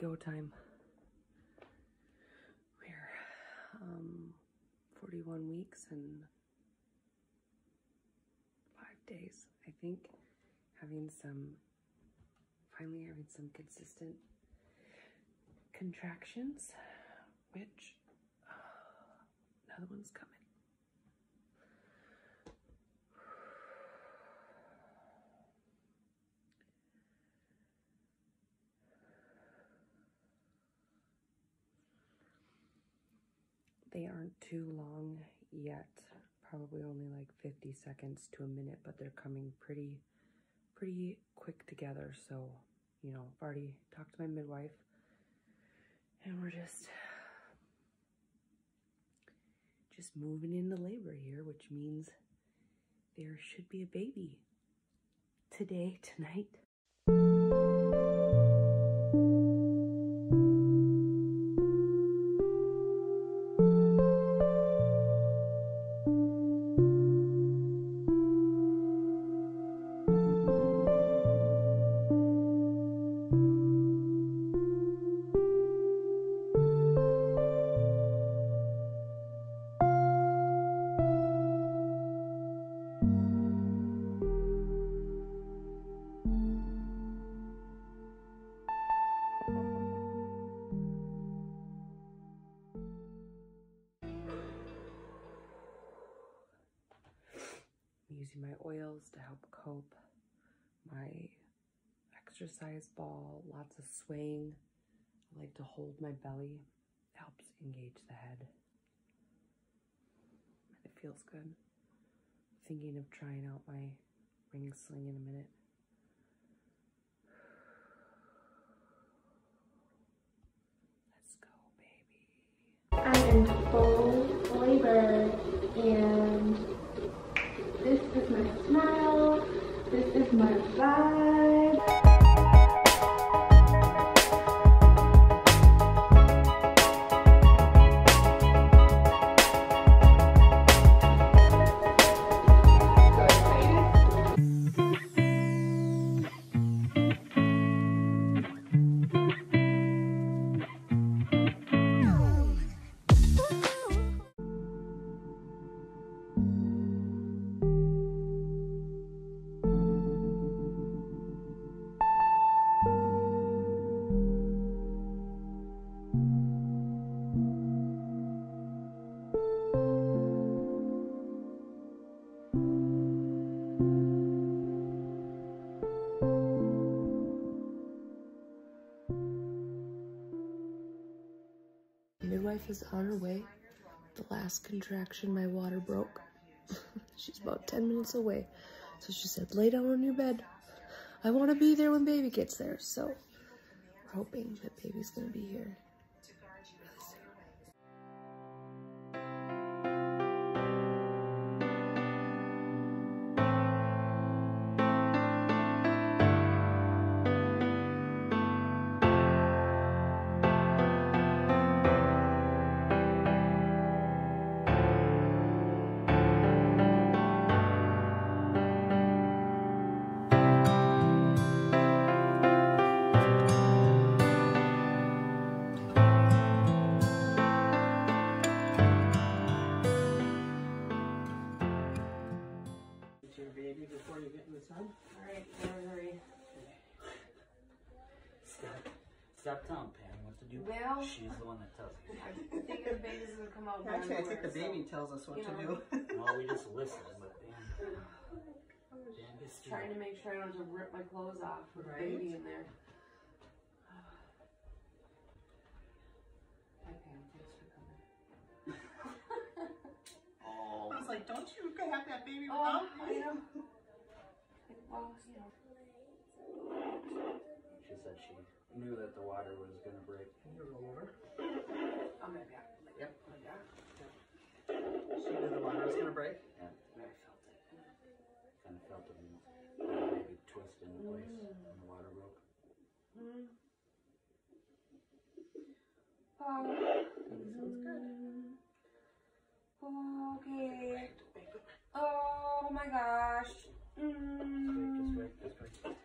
go time. We're um, 41 weeks and five days, I think, having some, finally having some consistent contractions, which uh, another one's coming. They aren't too long yet, probably only like 50 seconds to a minute, but they're coming pretty, pretty quick together. So, you know, I've already talked to my midwife and we're just, just moving into labor here, which means there should be a baby today, tonight. Exercise ball, lots of swaying. I like to hold my belly. Helps engage the head. It feels good. Thinking of trying out my ring sling in a minute. Is on her way. The last contraction, my water broke. She's about 10 minutes away. So she said, lay down on your bed. I want to be there when baby gets there. So we're hoping that baby's going to be here get in the sun. Alright, hurry, hurry. Stop, stop telling Pam what to do. Well- She's the one that tells you. I think the baby's going to come out Actually, I think the baby tells us what you to know. do. Well, we just listen, but Pam, Pam gets Trying to make sure I don't have to rip my clothes off with the baby in there. Hi Pam, thanks for coming. Oh, I was like, don't you have that baby Oh, without I me? Know. Well, you know. she said she knew that the water was gonna break. Can you roll over? I'm gonna yeah. Yep. Yeah. She knew the water was gonna break. And I felt it. Kind of felt it in the baby twist into place when the water broke. Mm. Oh. Sounds good. Okay. Oh my gosh. Mm. wait, just wait, just wait. Oh.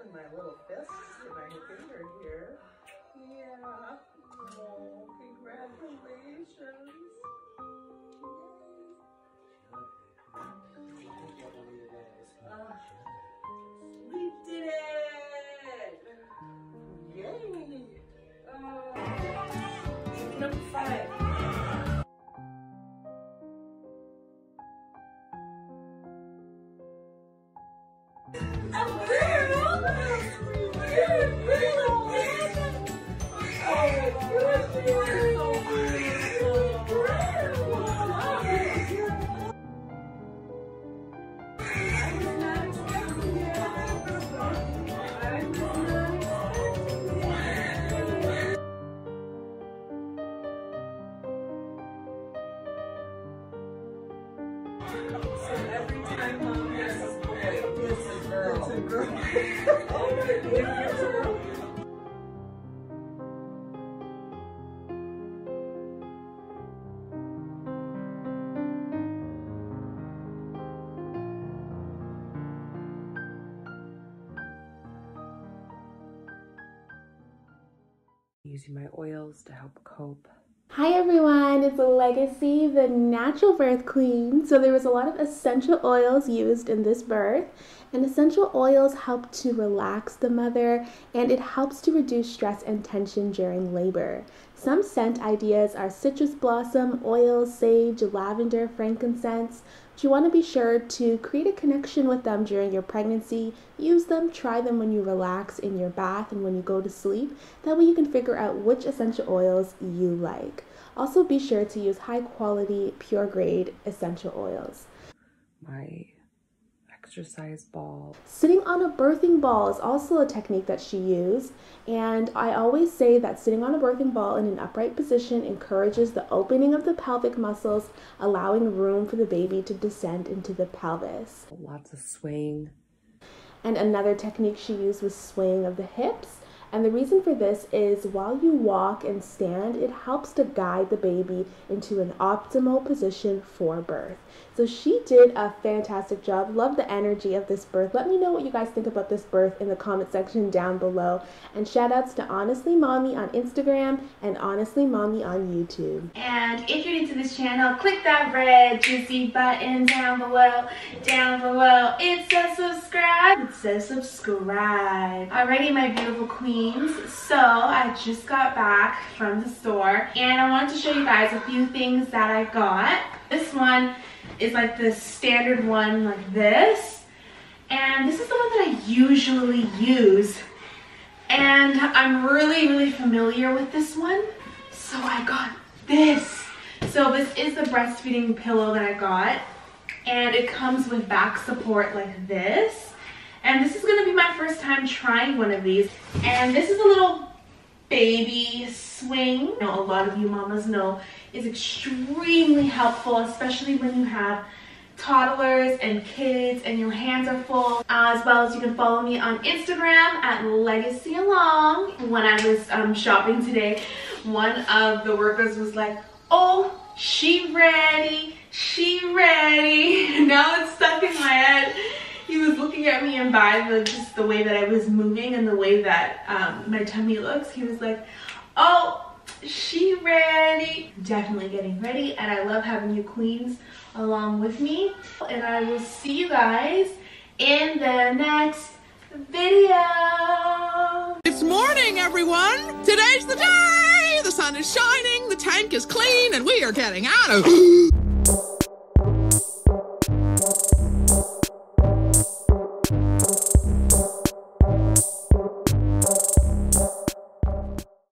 Grabbing my little fist and my finger here. Yeah. Oh, congratulations. Using my oils to help cope. Hi everyone, it's Legaci, the natural birth queen. So there was a lot of essential oils used in this birth, and essential oils help to relax the mother and it helps to reduce stress and tension during labor. Some scent ideas are citrus blossom, oil, sage, lavender, frankincense. But you want to be sure to create a connection with them during your pregnancy. Use them, try them when you relax in your bath and when you go to sleep. That way you can figure out which essential oils you like. Also, be sure to use high quality, pure grade essential oils. My exercise ball. Sitting on a birthing ball is also a technique that she used, and I always say that sitting on a birthing ball in an upright position encourages the opening of the pelvic muscles, allowing room for the baby to descend into the pelvis. Lots of swaying. And another technique she used was swaying of the hips. And the reason for this is while you walk and stand, it helps to guide the baby into an optimal position for birth. So she did a fantastic job. Love the energy of this birth. Let me know what you guys think about this birth in the comment section down below. And shout outs to Honestly Mommy on Instagram and Honestly Mommy on YouTube. And if you're new to this channel, click that red juicy button down below. Down below, it says subscribe. It says subscribe. Alrighty, my beautiful So I just got back from the store and I wanted to show you guys a few things that I got. This one is like the standard one like this. And this is the one that I usually use. And I'm really, really familiar with this one. So I got this. So this is the breastfeeding pillow that I got. And it comes with back support like this. And this is gonna be my first time trying one of these. And this is a little baby swing. I know a lot of you mamas know is extremely helpful, especially when you have toddlers and kids and your hands are full. As well as you can follow me on Instagram at Legaci Allong. When I was um, shopping today, one of the workers was like, oh, she ready, she ready. now it's stuck in my head. He was looking at me and by the just the way that I was moving and the way that um, my tummy looks, he was like, oh, she ready definitely getting ready and i love having you queens along with me and i will see you guys in the next video It's morning, everyone! Today's the day! The sun is shining, the tank is clean, and we are getting out of